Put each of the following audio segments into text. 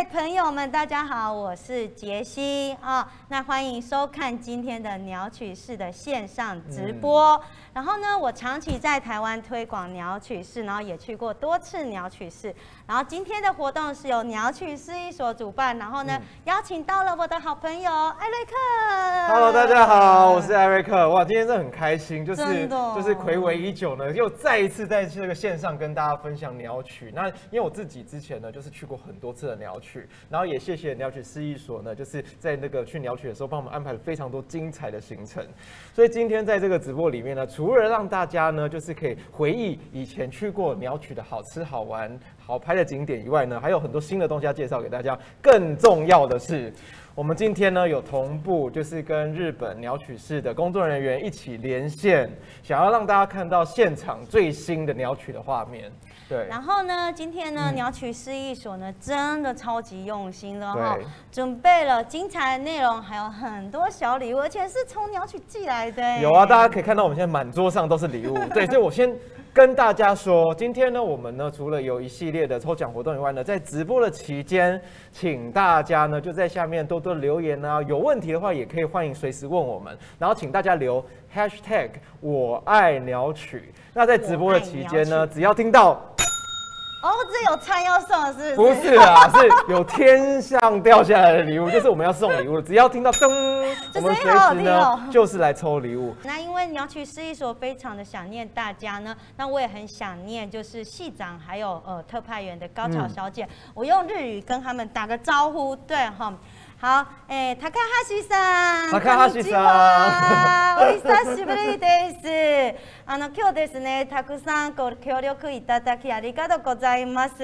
位朋友们，大家好，我是杰西啊。那欢迎收看今天的鸟曲式的线上直播。然后呢，我长期在台湾推广鸟曲式，然后也去过多次鸟曲式。然后今天的活动是由鸟曲示意所主办，然后呢邀请到了我的好朋友艾瑞克。Hello，大家好，我是艾瑞克。哇，今天真的很开心，就是就是暌违已久呢，又再一次在这个线上跟大家分享鸟曲。那因为我自己之前呢，就是去过很多次的鸟曲，然后也谢谢鸟曲示意所呢，就是在那个去鸟取的时候帮我们安排了非常多精彩的行程。所以今天在这个直播里面呢，除了让大家呢，就是可以回忆以前去过鸟取的好吃好玩。好拍的景点以外呢，还有很多新的东西要介绍给大家。更重要的是，我们今天呢有同步，就是跟日本鸟取市的工作人员一起连线，想要让大家看到现场最新的鸟取的画面。对。然后呢，今天呢鸟取市一所呢真的超级用心了哈，准备了精彩的内容，还有很多小礼物，而且是从鸟取寄来的。有啊，大家可以看到我们现在满桌上都是礼物。对，所以我先。跟大家说，今天呢，我们呢除了有一系列的抽奖活动以外呢，在直播的期间，请大家呢就在下面多多留言啊，有问题的话也可以欢迎随时问我们，然后请大家留 hashtag 我爱鸟曲。那在直播的期间呢，只要听到。哦，这有餐要送是？不是啊，是有天上掉下来的礼物，就是我们要送礼物。只要听到噔，我们随时呢就是来抽礼物。那因为鸟取市一所非常的想念大家呢，那我也很想念，就是系长还有呃特派员的高桥小姐，我用日语跟他们打个招呼，对哈。好，えー、高橋さん。高橋さん。お久しぶりです。あの今日ですね、たくさんご協力いただきありがとうございます。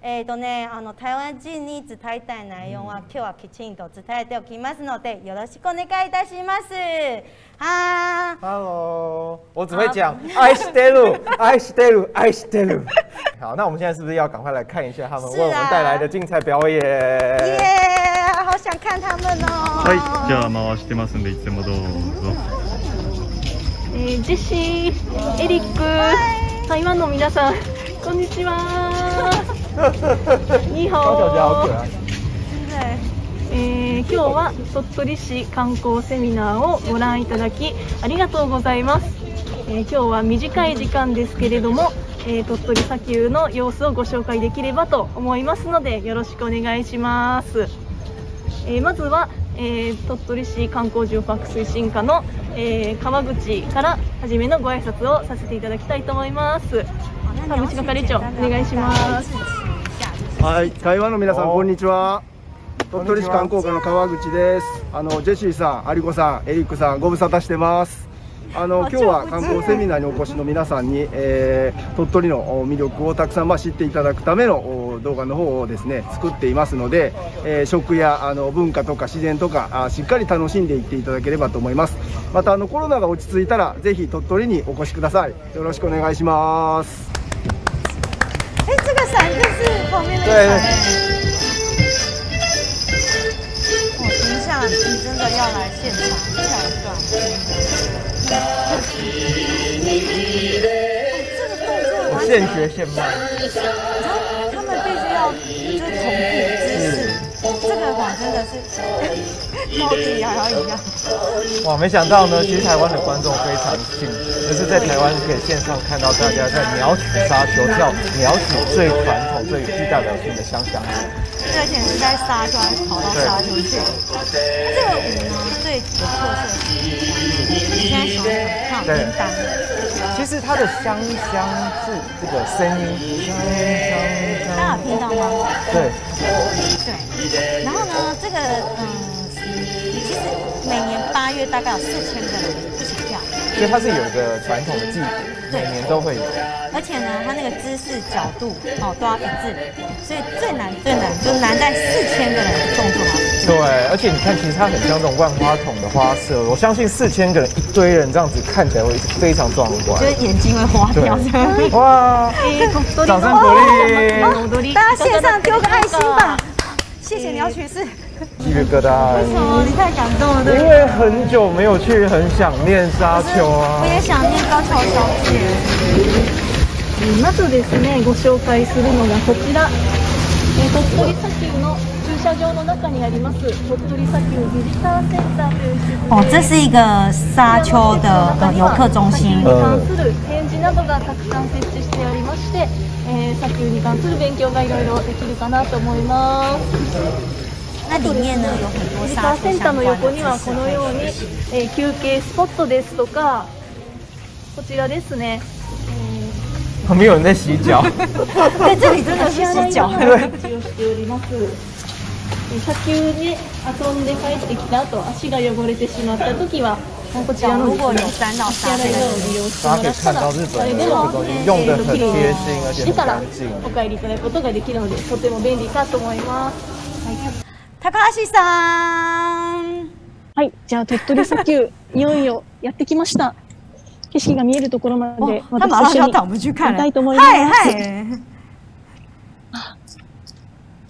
えっ、ー、とね、あの台湾人に伝えたい内容は、今日はきちんと伝えておきますので、よろしくお願いいたします。啊，Hello，我只会讲愛してる、愛してる、愛してる。好，那我们现在是不是要赶快来看一下他们为我们带来的精彩表演？耶，好想看他们哦。はい、じゃあ回してますんでいつもどうぞ。えー、ジェシー、エリック、台湾の皆さん、こんにちは。你好。高小姐好可愛。えー、今日は鳥取市観光セミナーをご覧いただきありがとうございます。えー、今日は短い時間ですけれども、えー、鳥取砂丘の様子をご紹介できればと思いますのでよろしくお願いします。えー、まずは、えー、鳥取市観光住泊推進課の、えー、川口から初めのご挨拶をさせていただきたいと思います。川口係長お願いします。はい台湾の皆さんこんにちは。鳥取市観光課の川口です。あのジェシーさん有子さんエリックさんご無沙汰してます。あの今日は観光セミナーにお越しの皆さんに、えー、鳥取の魅力をたくさん、まあ、知っていただくための動画の方をですね作っていますので、えー、食やあの文化とか自然とかあしっかり楽しんでいっていただければと思います。またあのコロナが落ち着いたらぜひ鳥取にお越しください。よろしくお願いします。哎，这个伞就是旁边那个伞。我等一下，你真的要来现场跳一段。这个动作，现学现卖。就是同步姿势，这个话真的是猫地摇摇一样。哇，没想到呢，其实台湾的观众非常幸就是在台湾可以线上看到大家在鸟取沙丘跳鸟取最传统、最具代表性的乡下而且是在沙丘，跑到沙丘去。这个舞呢，最有特色是你现在手很烫，叮当。其实它的香香是这个声音，香香香。大家有听到吗？对。对。然后呢，这个嗯，其实每年八月大概有四千个人一起跳。所以它是有一个传统的祭典，每年都会有。而且呢，它那个姿势、角度哦都要一致，所以最难最难就难在四千个人动作好。对，而且你看，其实它很像这种万花筒的花色，我相信四千个人一堆人这样子看起来会非常壮观，就是眼睛会花掉。哇！掌声鼓励！大家线上丢个爱心吧，谢谢鸟曲士。鸡皮疙瘩！为什么？你太感动了，对因为很久没有去，很想念沙丘啊。我也想念高桥小姐。まずですね、ご紹介するのがこちら。 え鳥取砂丘の駐車場の中にあります鳥取砂丘ビジターセンターという施設哦，这是一个沙丘的呃游客中心。砂丘に関する展示などがたくさん設置してありまして、えー砂丘に関する勉強がいろいろできるかなと思います。 那里面呢有很多沙センターの相关的横にはこのように、えー休憩スポットですとかこちらですね、え旁边有人在洗脚，对，这里真的ー、是足洗洗脚。砂丘に遊んで帰ってきた後足が汚れてしまった時はこちらの如果有沾到足沙洗いを利用してもらったら大家可以看到日本誰でも的这种用的很贴心，而且很してから。お帰りいただくことができるのでとても便利かと思います。高橋さん。はい、じゃあ鳥取砂丘 いよいよやってきました。景色が見えるところまで私と一緒に。行きたいと思います。嗨嗨，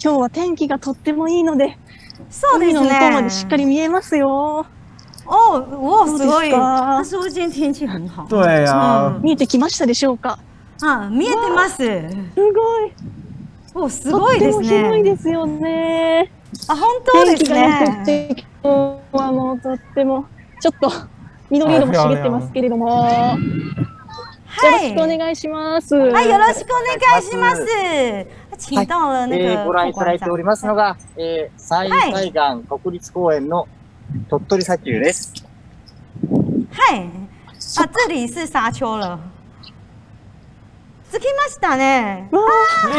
今日は天気がとってもいいので、そうです海の向こうまでしっかね。り見えますよ。哦，哇，そうすごい。ですか？他说今天天气很好。对啊，見えてきましたでしょうか？啊，見えてます。すごい。お、すごいですも広いね。ですよね。あ、本当です天気がね。て、今日はもうとっても、ちょっと緑色も茂ってますけれども、よろしくお願いします。はい、よろしくお願いします。请到了那え个ーご覧いただいておりますのが、えー、山陰海岸国立公園の鳥取砂丘です。嗨，啊，这里是沙丘了。着きましたね。丽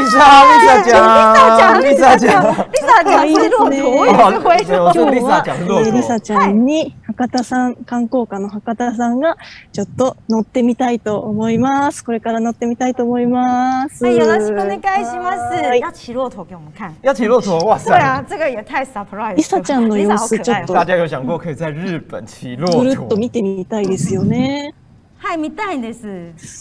莎，丽莎讲，丽莎讲，丽莎讲是骆驼，我也是灰没有，我是熊。丽莎讲是骆えーりさ驼。ちゃんに博多さん、観光課の博多さんがちょっと乗ってみたいと思います。これから乗ってみたいと思います。はい、よろしくお願いしまはす。い要骑骆驼给我们看。要骑骆驼，哇塞！对啊，这个也太 surprise 了。りさちゃんの様子ちょっと大家有想过可以在日本骑骆驼ぐるっと？見てみたいですよね。はい、見たいです。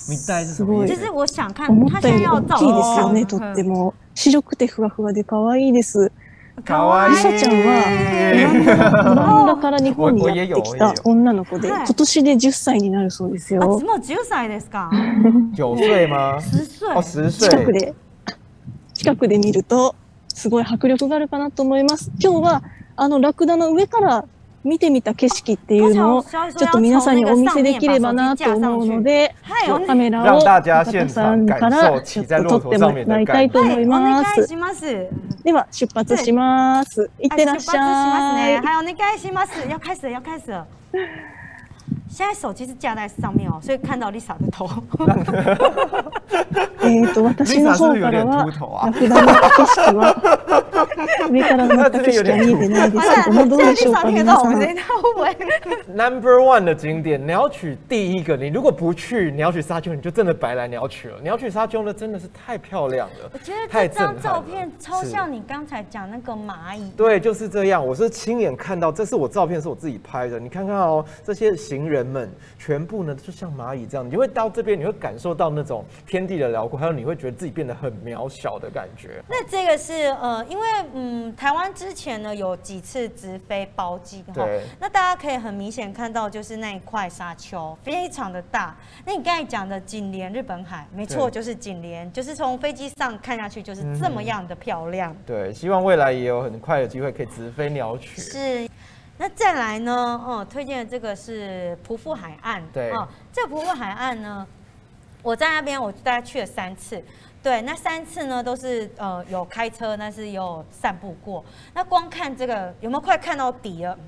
明代是什么意思？就是我想看思他ったより大きいですよね、哦とっても。白くてふわふわで可愛いです。かわいいりさちゃんはオランダから日本にやってきた女の子で、はい今年で10歳になるそうですあ、よ。もう10歳ですか？九岁吗？10岁。哦，十岁。近くで、近くで見ると、すごい迫力があるかなと思います。今日は、あの、ラクダの上から見てみた景色っていうのを、ちょっと皆さんにお見せできればなと思うので、はい、おカメラ让を中田さんから受ちょっと撮ってもらいたい。と思いまはい、お願いす。します。では、出発します。いってらっし出発しますゃい。ね。还有お願いします。要开始了，要开始了。现在手机是架在上面哦，所以看到 Lisa 的头。えっと、私の方からは、ラクダの景色は、上から乗った景色は見えてないですけども、どうでしょうか、听皆さん。到我们这一套会不会？ Number one 的景点鸟取第一个，你如果不去鸟取沙丘，你就真的白来鸟取了。鸟取沙丘呢，真的是太漂亮了，我觉得太震这张照撼了片超是像你刚才讲那个蚂蚁。对，就是这样。我是亲眼看到，这是我照片是我自己拍的。你看看哦，这些行人 们全部呢就像蚂蚁这样，你会到这边，你会感受到那种天地的辽阔，还有你会觉得自己变得很渺小的感觉。那这个是呃，因为嗯，台湾之前呢有几次直飞包机哈，那大家可以很明显看到，就是那一块沙丘非常的大。那你刚才讲的紧连日本海，没错，就是紧连，就是从飞机上看下去就是这么样的漂亮。对，希望未来也有很快的机会可以直飞鸟取。是。那再来呢？哦，推荐的这个是匍匐海岸。对哦，这个浦富海岸呢，我在那边我大概去了三次。对，那三次呢都是呃有开车，但是也有散步过。那光看这个有没有快看到底了？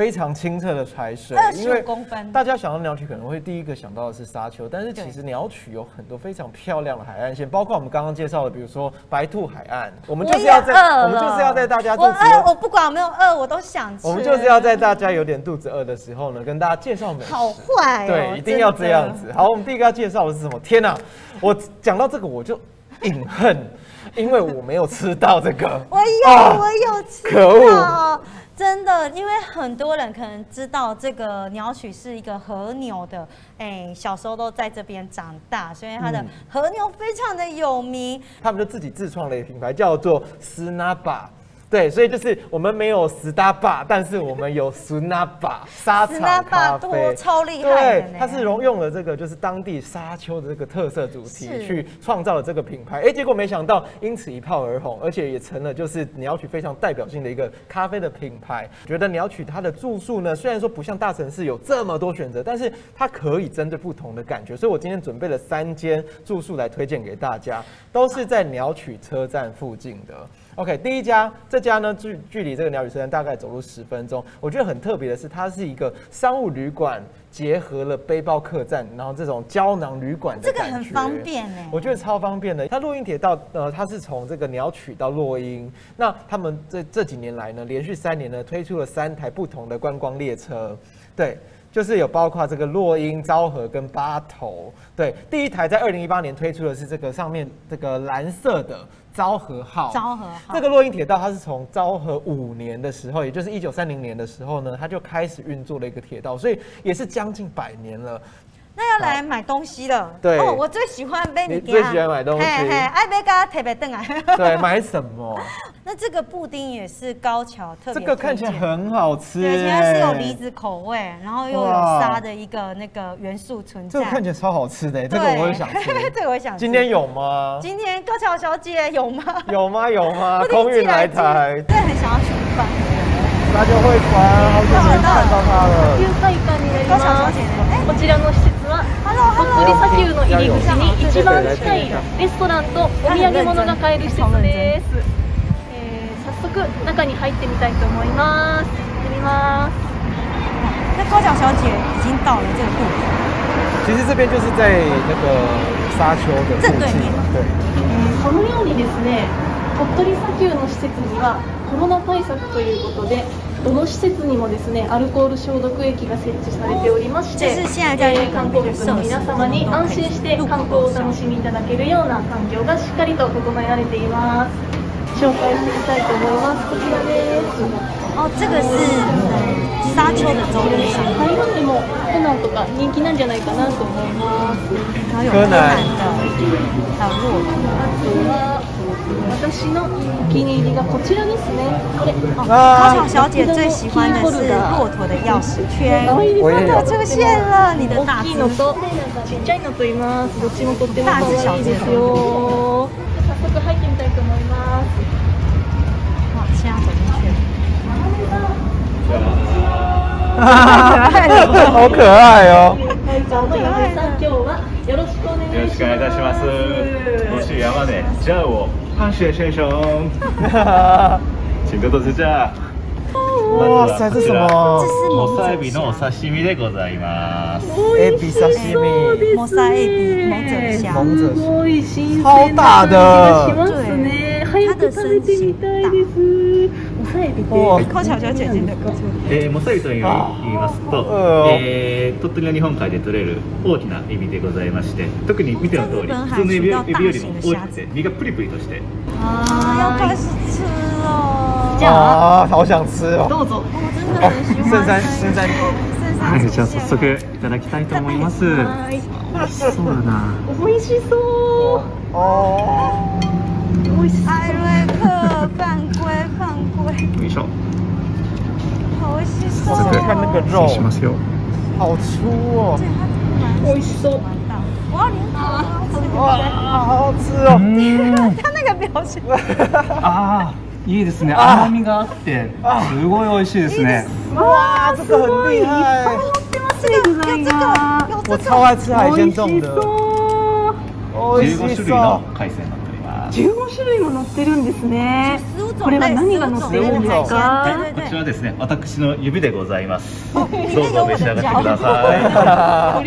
非常清澈的海水因为。大家想到鸟取可能会第一个想到的是沙丘，但是其实鸟取有很多非常漂亮的海岸线，包括我们刚刚介绍的，比如说白兔海岸，我们就是要在我们就是要在大家肚子我饿，我，不管有没有饿，我都想吃。我们就是要在大家有点肚子饿的时候呢，跟大家介绍美食。好坏哦，对，一定要这样子。好，我们第一个要介绍的是什么？天哪、我讲到这个我就隐恨，因为我没有吃到这个。我有，啊我有吃可恶到，真的，因为很多人可能知道这个鸟取是一个和牛的，哎，小时候都在这边长大，所以它的嗯和牛非常的有名。他们就自己自创了一个品牌，叫做斯纳巴。对，所以就是我们没有斯达巴，但是我们有苏纳巴沙场咖啡，超厉害。对，它是融用了这个就是当地沙丘的这个特色主题去创造了这个品牌。哎，结果没想到因此一炮而红，而且也成了就是鸟取非常代表性的一个咖啡的品牌。觉得鸟取它的住宿呢，虽然说不像大城市有这么多选择，但是它可以针对不同的感觉。所以我今天准备了三间住宿来推荐给大家，都是在鸟取车站附近的。OK，第一家这家呢，距距离这个鸟语车站大概走路十分钟。我觉得很特别的是，它是一个商务旅馆结合了背包客栈，然后这种胶囊旅馆的这个很方便哎，我觉得超方便的。它落英铁道呃，它是从这个鸟取到落英，那他们这这几年来呢，连续三年呢推出了三台不同的观光列车，对。就是有包括这个落英、昭和跟八头，对，第一台在二零一八年推出的是这个上面这个蓝色的昭和号。昭和号。这个落英铁道它是从昭和五年的时候，也就是一九三零年的时候呢，它就开始运作了一个铁道，所以也是将近百年了。那要来买东西了，对，哦，我最喜欢被你最喜欢买东西，爱被他特别凳啊，对，买什么？那这个布丁也是高桥特别，这个看起来很好吃，对，现在是有梨子口味，然后又有沙的一个那个元素存在，这个看起来超好吃的，这个我也想吃，这个我也想吃。今天有吗？今天高桥小姐有吗？有吗？有吗？空运来台，对，很想要吃饭。大家会团，好久没看砂丘の入り口に一番近いレストランとお土産物が買える施設です、えー、早速中に入ってみたいと思います。行ってみます那高脚小姐已经到了这个其实这边就是在那个沙丘的正对面对、えー、このようにですね。鳥取砂丘の施設にはコロナ対策ということでどの施設にもですねアルコール消毒液が設置されておりまして、えー、観光客の皆様に安心して観光をお楽しみいただけるような環境がしっかりと整えられています。紹介してみたいと思います。こちらです。哦，这个是沙丘的周边商台湾でも柯南とか人気なんじゃないかなと思います。柯南的，还有骆驼。私のお気に入りがこちらですね。これ。高桥小姐最喜欢的是骆驼的钥匙圈，真的出现了你的大きいのとちっちゃいのと言います。どっちもとっても可愛いですよ。早速入ってみたいと思います。哇，现在走进去。好可愛よ。よろしくお願いいたします。我是山根，叫我潘雪先生。请多多指教。哇塞，这什么？モサエビのお刺身でございます。エビ刺身。モサエビ、蒙者虾。蒙者虾。超大的。对，早く食べてえー、モサエビという言いますと、えー、鳥取の日本海で取れる大きなエビでございまして特に見ての通り普通のエビエビよりも大きくて身がプリプリとして。あー要开始吃了じゃあ好想吃哦どうぞ。はいじゃあ早速いただきたいと思います。はい美味しそうだな。美味しそう。あ美味しそう。艾瑞克犯规犯规よいしょ。好美味しそう。看那个肉しますよ。好粗哦美味しそう。我要连汤哇好好吃。哦他那个表情あいいですね甘みがあってすごい美味しいですね哇这个很厉我超愛吃。海鮮丼的15種類の海鮮15種類も載ってるんですねこれは何が載ってるんですか？こちらですね。私の指でございます。どうぞ召し上がってください。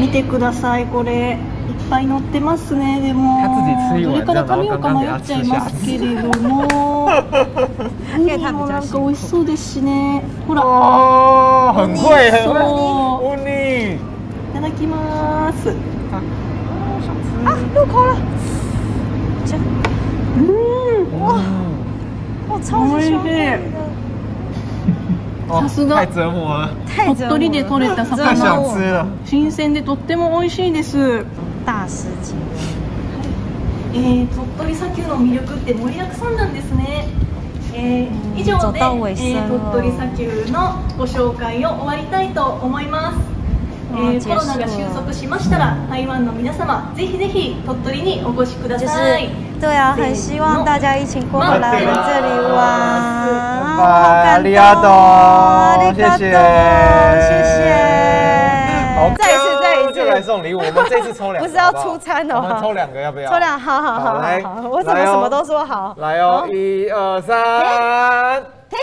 見てください。これいっぱい載ってますね。でもどれから食べようか迷っちゃいますけれども。ウニ もなんか美味しそうですしね。ほら。很贵そう。ウニいただきます。あ、入口了。嗯，哇，我超喜欢さすが。太折磨了鳥取で取れた魚を。新鮮でとっても美味しいです。大師級えー、鳥取砂丘の魅力って盛りだくさんなんですね、ええー、以上で、えー、鳥取砂丘のご紹介を終わりたいと思います。えー、コロナが収束しましたら，台湾の皆様ぜひぜひ鳥取にお越しください。对啊，很希望大家一起过来我们这里玩。拜拜，亚多，谢谢，谢谢。好，再一次，再一次来送礼物。我们这次抽两，不是要出餐哦，我们抽两个要不要？抽两，好好好，来，我怎么什么都说好？来哦，一二三，停。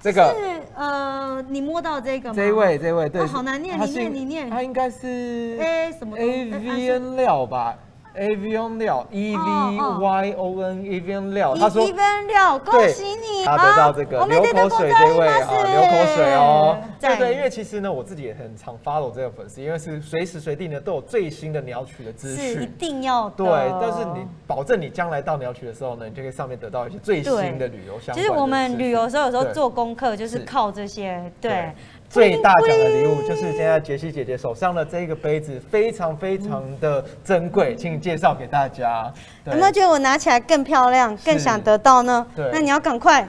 这个是呃，你摸到这个吗？这位，这位，对，好难念，你念，你念。它应该是 A 什么？A V N 料吧。Avion 料，E V Y O N Avion 料，他说 Avion 料，恭喜你他得到这个流口水这位啊，流口水哦，对对，因为其实呢，我自己也很常 follow 这个粉丝，因为是随时随地呢都有最新的鸟取的资讯，是一定要对，但是你保证你将来到鸟取的时候呢，你就可以上面得到一些最新的旅游相关。其实我们旅游的时候有时候做功课就是靠这些，对。最大奖的礼物就是现在杰西姐姐手上的这个杯子，非常非常的珍贵，请你介绍给大家。有没有觉得我拿起来更漂亮，更想得到呢？对，那你要赶快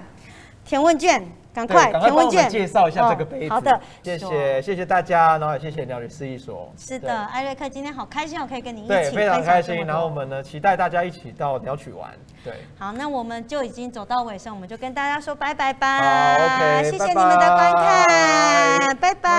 填问卷。赶快填问卷，介绍一下这个杯子。好的，谢谢谢谢大家，然后也谢谢鸟语示意所。是的，艾瑞克今天好开心，我可以跟你一起，对，非常开心。然后我们呢，期待大家一起到鸟取玩。对，好，那我们就已经走到尾声，我们就跟大家说拜拜吧。好，OK，谢谢你们的观看，拜拜。